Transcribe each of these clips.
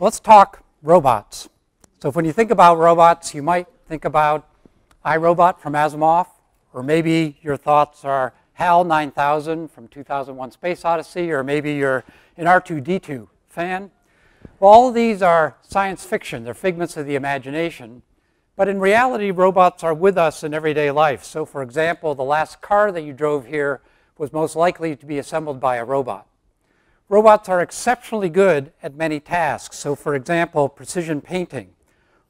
Let's talk robots. So when you think about robots, you might think about I, Robot from Asimov, or maybe your thoughts are HAL 9000 from 2001 Space Odyssey, or maybe you're an R2-D2 fan. Well, all of these are science fiction. They're figments of the imagination. But in reality, robots are with us in everyday life. So for example, the last car that you drove here was most likely to be assembled by a robot. Robots are exceptionally good at many tasks. So for example, precision painting,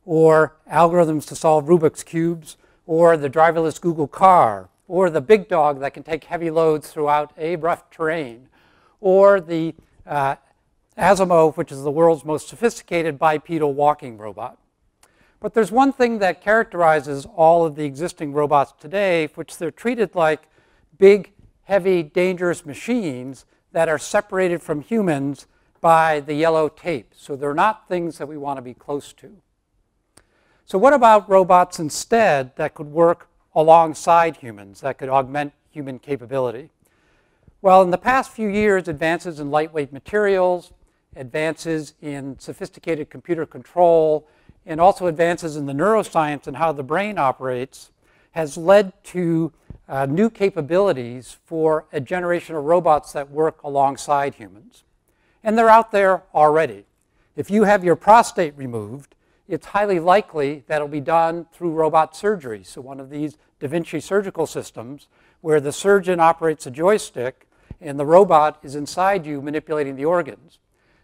or algorithms to solve Rubik's Cubes, or the driverless Google car, or the BigDog that can take heavy loads throughout a rough terrain, or the uh, Asimo, which is the world's most sophisticated bipedal walking robot. But there's one thing that characterizes all of the existing robots today, which they're treated like big, heavy, dangerous machines that are separated from humans by the yellow tape. So they're not things that we want to be close to. So what about robots instead that could work alongside humans, that could augment human capability? Well, in the past few years, advances in lightweight materials, advances in sophisticated computer control, and also advances in the neuroscience and how the brain operates has led to uh, new capabilities for a generation of robots that work alongside humans. And they're out there already. If you have your prostate removed, it's highly likely that it'll be done through robot surgery. So one of these Da Vinci surgical systems where the surgeon operates a joystick and the robot is inside you manipulating the organs.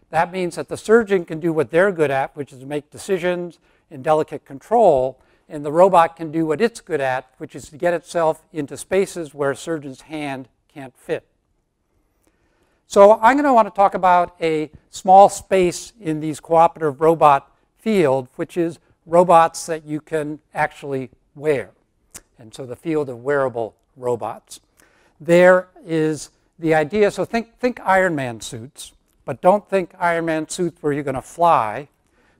That means that the surgeon can do what they're good at, which is make decisions and delicate control, and the robot can do what it's good at, which is to get itself into spaces where a surgeon's hand can't fit. So I'm going to want to talk about a small space in these cooperative robot field, which is robots that you can actually wear. And so the field of wearable robots. There is the idea, so think, think Iron Man suits, but don't think Iron Man suits where you're going to fly,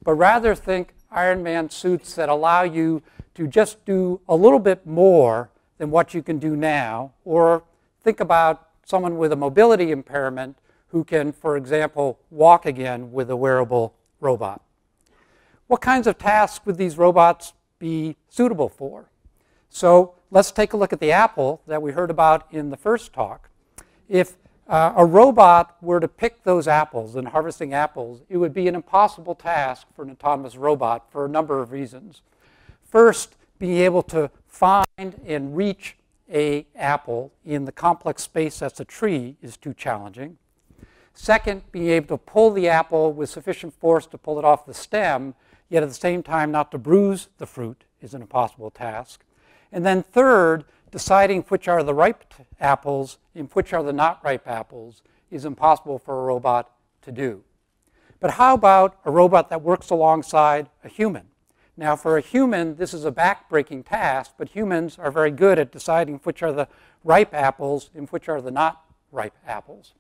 but rather think Iron Man suits that allow you to just do a little bit more than what you can do now, or think about someone with a mobility impairment who can, for example, walk again with a wearable robot. What kinds of tasks would these robots be suitable for? So let's take a look at the apple that we heard about in the first talk. If uh, a robot were to pick those apples and harvesting apples, it would be an impossible task for an autonomous robot for a number of reasons. First, being able to find and reach a apple in the complex space that's a tree is too challenging. Second, being able to pull the apple with sufficient force to pull it off the stem, yet at the same time not to bruise the fruit is an impossible task. And then third, deciding which are the ripe apples and which are the not ripe apples is impossible for a robot to do. But how about a robot that works alongside a human? Now, for a human, this is a back-breaking task, but humans are very good at deciding which are the ripe apples and which are the not ripe apples.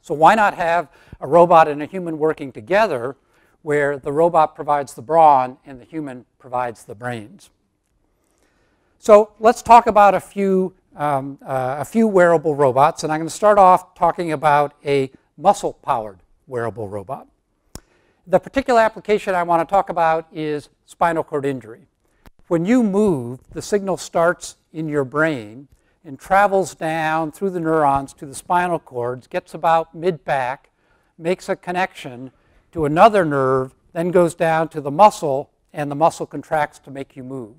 So why not have a robot and a human working together where the robot provides the brawn and the human provides the brains? So let's talk about a few, um, uh, a few wearable robots, and I'm going to start off talking about a muscle-powered wearable robot. The particular application I want to talk about is spinal cord injury. When you move, the signal starts in your brain and travels down through the neurons to the spinal cords, gets about mid-back, makes a connection to another nerve, then goes down to the muscle, and the muscle contracts to make you move.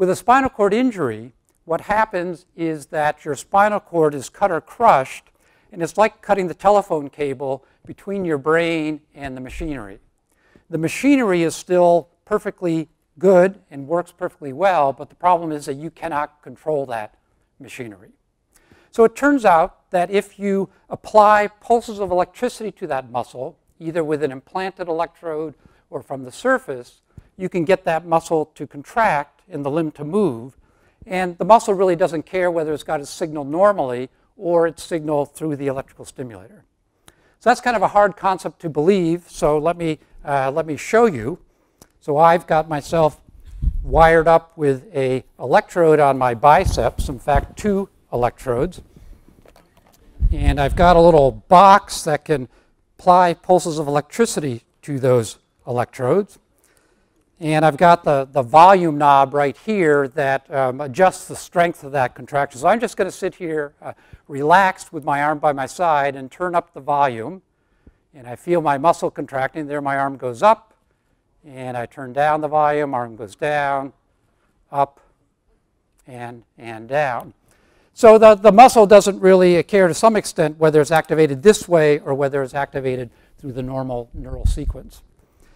With a spinal cord injury, what happens is that your spinal cord is cut or crushed, and it's like cutting the telephone cable between your brain and the machinery. The machinery is still perfectly good and works perfectly well, but the problem is that you cannot control that machinery. So it turns out that if you apply pulses of electricity to that muscle, either with an implanted electrode or from the surface, you can get that muscle to contract in the limb to move. And the muscle really doesn't care whether it's got its signal normally or its signal through the electrical stimulator. So that's kind of a hard concept to believe. So let me, uh, let me show you. So I've got myself wired up with a electrode on my biceps, in fact, two electrodes. And I've got a little box that can apply pulses of electricity to those electrodes. And I've got the, the volume knob right here that um, adjusts the strength of that contraction. So I'm just going to sit here uh, relaxed with my arm by my side and turn up the volume. And I feel my muscle contracting. There my arm goes up. And I turn down the volume, arm goes down, up, and, and down. So the, the muscle doesn't really care to some extent whether it's activated this way or whether it's activated through the normal neural sequence.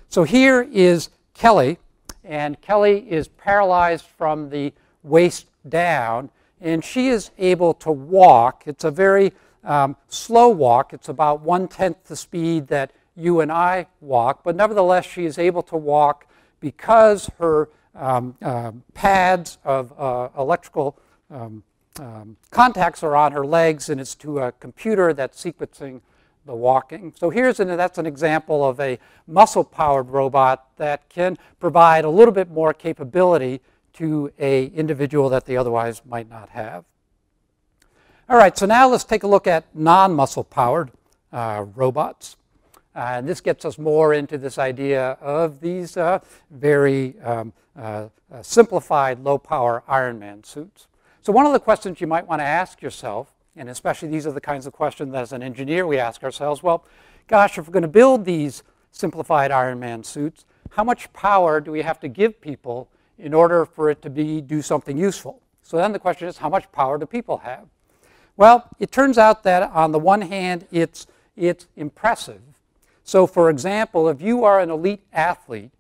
So here is Kelly, and Kelly is paralyzed from the waist down, and she is able to walk. It's a very um, slow walk. It's about one tenth the speed that you and I walk, but nevertheless, she is able to walk because her um, uh, pads of uh, electrical um, um contacts are on her legs, and it's to a computer that's sequencing the walking. So here's an, that's an example of a muscle-powered robot that can provide a little bit more capability to a individual that they otherwise might not have. All right, so now let's take a look at non-muscle powered uh, robots. Uh, and this gets us more into this idea of these uh, very um, uh, uh, simplified low-power Iron Man suits. So one of the questions you might want to ask yourself and especially these are the kinds of questions that as an engineer we ask ourselves, well, gosh, if we're going to build these simplified Iron Man suits, how much power do we have to give people in order for it to be, do something useful? So then the question is, how much power do people have? Well, it turns out that on the one hand, it's, it's impressive. So for example, if you are an elite athlete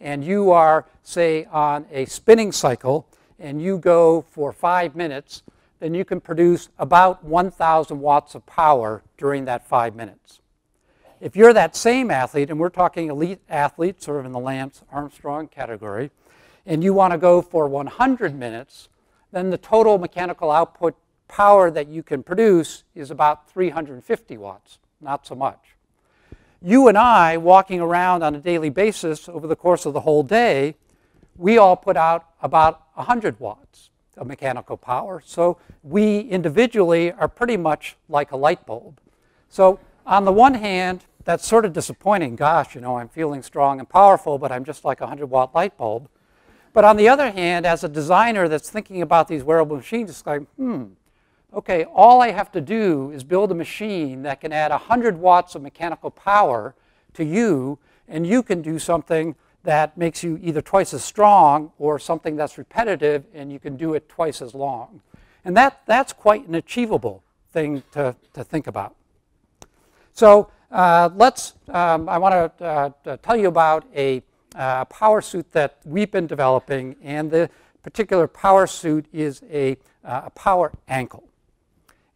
and you are, say, on a spinning cycle and you go for five minutes, then you can produce about 1,000 watts of power during that five minutes. If you're that same athlete, and we're talking elite athletes, sort of in the Lance Armstrong category, and you want to go for 100 minutes, then the total mechanical output power that you can produce is about 350 watts, not so much. You and I, walking around on a daily basis over the course of the whole day, we all put out about 100 watts of mechanical power. So we individually are pretty much like a light bulb. So on the one hand, that's sort of disappointing. Gosh, you know, I'm feeling strong and powerful, but I'm just like a 100 watt light bulb. But on the other hand, as a designer that's thinking about these wearable machines, it's like, hmm, okay, all I have to do is build a machine that can add 100 watts of mechanical power to you, and you can do something that makes you either twice as strong or something that's repetitive and you can do it twice as long. And that, that's quite an achievable thing to, to think about. So uh, let's, um, I want to uh, tell you about a uh, power suit that we've been developing and the particular power suit is a, uh, a power ankle.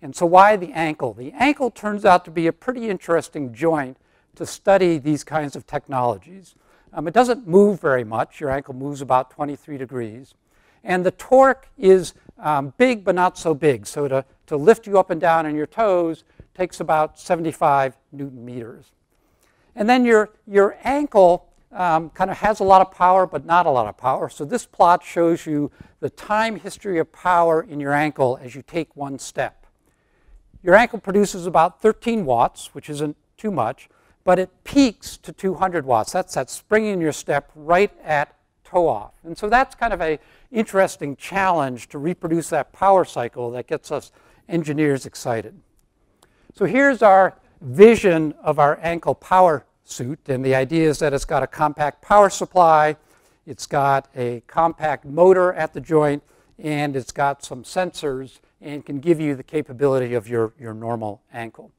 And so why the ankle? The ankle turns out to be a pretty interesting joint to study these kinds of technologies. Um, it doesn't move very much. Your ankle moves about 23 degrees. And the torque is um, big but not so big. So to, to lift you up and down on your toes takes about 75 newton meters. And then your, your ankle um, kind of has a lot of power but not a lot of power. So this plot shows you the time history of power in your ankle as you take one step. Your ankle produces about 13 watts, which isn't too much but it peaks to 200 watts. That's that spring in your step right at toe off. And so that's kind of a interesting challenge to reproduce that power cycle that gets us engineers excited. So here's our vision of our ankle power suit. And the idea is that it's got a compact power supply, it's got a compact motor at the joint, and it's got some sensors and can give you the capability of your, your normal ankle.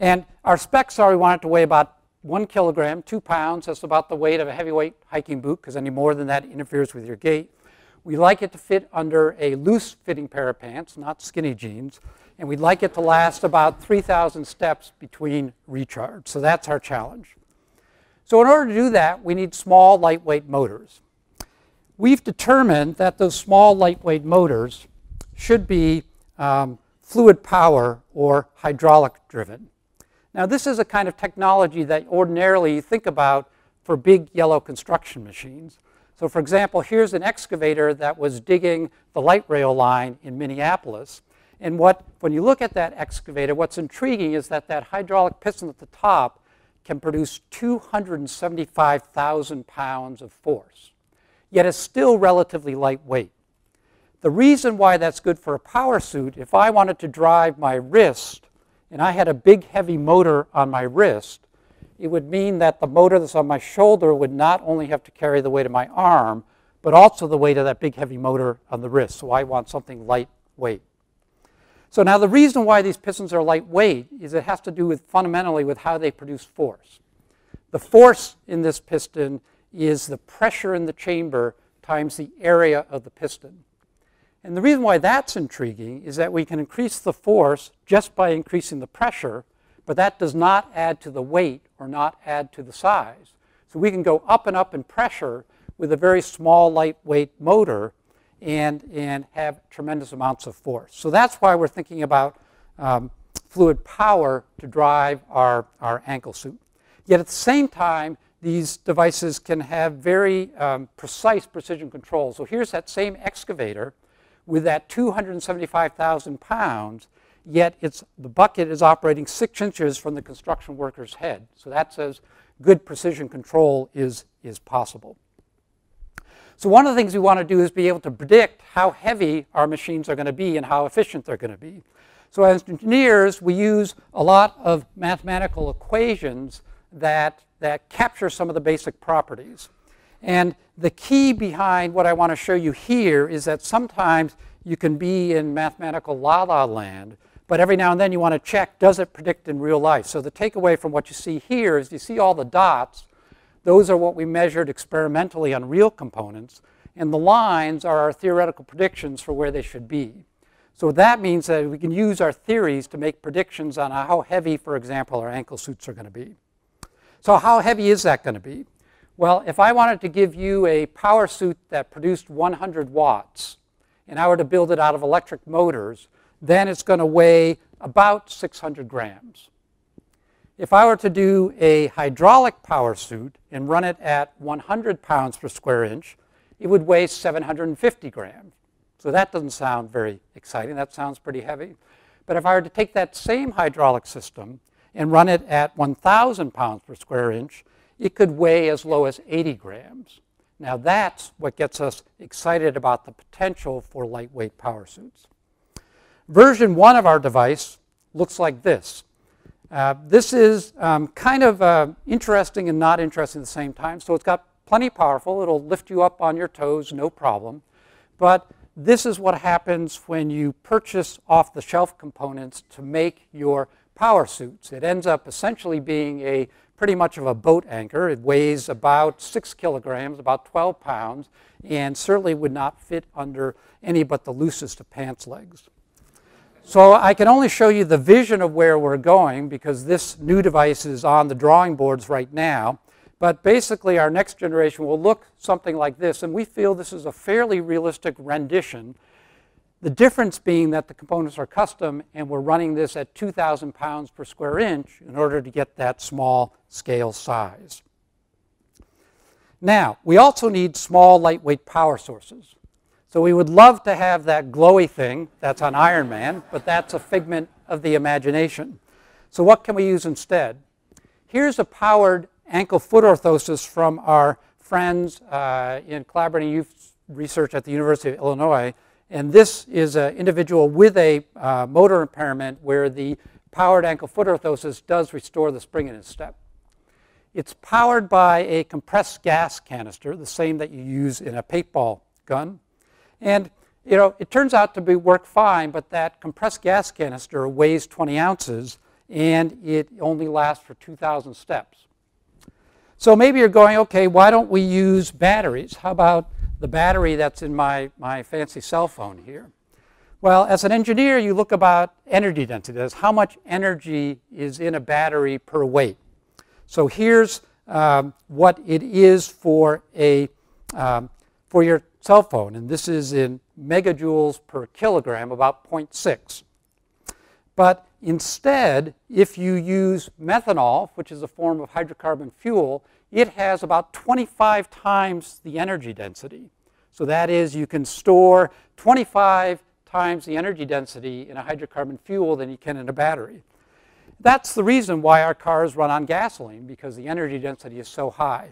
And our specs are we want it to weigh about one kilogram, two pounds. That's about the weight of a heavyweight hiking boot because any more than that interferes with your gait. We like it to fit under a loose fitting pair of pants, not skinny jeans. And we'd like it to last about 3,000 steps between recharge. So that's our challenge. So in order to do that, we need small, lightweight motors. We've determined that those small, lightweight motors should be um, fluid power or hydraulic driven. Now, this is a kind of technology that ordinarily you think about for big yellow construction machines. So, for example, here's an excavator that was digging the light rail line in Minneapolis. And what, when you look at that excavator, what's intriguing is that that hydraulic piston at the top can produce 275,000 pounds of force, yet it's still relatively lightweight. The reason why that's good for a power suit, if I wanted to drive my wrist and I had a big heavy motor on my wrist, it would mean that the motor that's on my shoulder would not only have to carry the weight of my arm, but also the weight of that big heavy motor on the wrist. So I want something lightweight. So now the reason why these pistons are lightweight is it has to do with fundamentally with how they produce force. The force in this piston is the pressure in the chamber times the area of the piston. And the reason why that's intriguing is that we can increase the force just by increasing the pressure, but that does not add to the weight or not add to the size. So we can go up and up in pressure with a very small, lightweight motor and, and have tremendous amounts of force. So that's why we're thinking about um, fluid power to drive our, our ankle suit. Yet at the same time, these devices can have very um, precise precision control. So here's that same excavator with that 275,000 pounds, yet it's, the bucket is operating six inches from the construction worker's head. So that says good precision control is, is possible. So one of the things we want to do is be able to predict how heavy our machines are going to be and how efficient they're going to be. So as engineers, we use a lot of mathematical equations that, that capture some of the basic properties. And the key behind what I want to show you here is that sometimes you can be in mathematical la-la land, but every now and then you want to check, does it predict in real life? So the takeaway from what you see here is you see all the dots, those are what we measured experimentally on real components. And the lines are our theoretical predictions for where they should be. So that means that we can use our theories to make predictions on how heavy, for example, our ankle suits are going to be. So how heavy is that going to be? Well, if I wanted to give you a power suit that produced 100 watts, and I were to build it out of electric motors, then it's going to weigh about 600 grams. If I were to do a hydraulic power suit and run it at 100 pounds per square inch, it would weigh 750 grams. So that doesn't sound very exciting. That sounds pretty heavy. But if I were to take that same hydraulic system and run it at 1,000 pounds per square inch, it could weigh as low as 80 grams. Now that's what gets us excited about the potential for lightweight power suits. Version one of our device looks like this. Uh, this is um, kind of uh, interesting and not interesting at the same time. So it's got plenty powerful. It'll lift you up on your toes, no problem. But this is what happens when you purchase off-the-shelf components to make your power suits. It ends up essentially being a pretty much of a boat anchor. It weighs about six kilograms, about 12 pounds, and certainly would not fit under any but the loosest of pants legs. So I can only show you the vision of where we're going because this new device is on the drawing boards right now. But basically our next generation will look something like this and we feel this is a fairly realistic rendition. The difference being that the components are custom and we're running this at 2,000 pounds per square inch in order to get that small scale size. Now, we also need small lightweight power sources. So we would love to have that glowy thing that's on Iron Man, but that's a figment of the imagination. So what can we use instead? Here's a powered ankle foot orthosis from our friends uh, in collaborating youth research at the University of Illinois. And this is an individual with a uh, motor impairment where the powered ankle foot orthosis does restore the spring in his step. It's powered by a compressed gas canister, the same that you use in a paintball gun. And you know, it turns out to be work fine, but that compressed gas canister weighs 20 ounces and it only lasts for 2,000 steps. So maybe you're going, okay, why don't we use batteries? How about the battery that's in my, my fancy cell phone here? Well, as an engineer, you look about energy density. That's how much energy is in a battery per weight. So here's um, what it is for, a, um, for your cell phone, and this is in megajoules per kilogram, about 0.6. But instead, if you use methanol, which is a form of hydrocarbon fuel, it has about 25 times the energy density. So that is, you can store 25 times the energy density in a hydrocarbon fuel than you can in a battery. That's the reason why our cars run on gasoline, because the energy density is so high.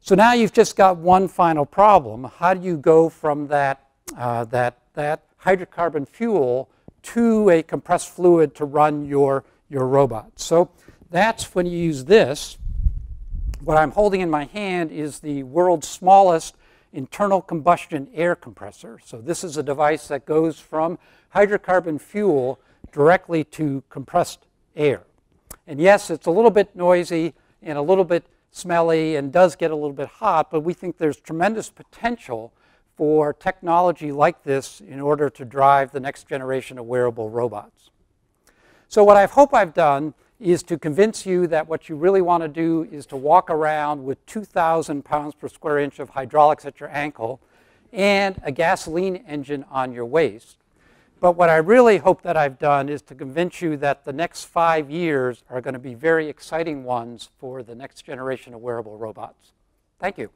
So now you've just got one final problem. How do you go from that, uh, that, that hydrocarbon fuel to a compressed fluid to run your, your robot? So that's when you use this. What I'm holding in my hand is the world's smallest internal combustion air compressor. So this is a device that goes from hydrocarbon fuel directly to compressed air. And yes, it's a little bit noisy and a little bit smelly and does get a little bit hot, but we think there's tremendous potential for technology like this in order to drive the next generation of wearable robots. So what I hope I've done is to convince you that what you really want to do is to walk around with 2,000 pounds per square inch of hydraulics at your ankle and a gasoline engine on your waist. But what I really hope that I've done is to convince you that the next five years are going to be very exciting ones for the next generation of wearable robots. Thank you.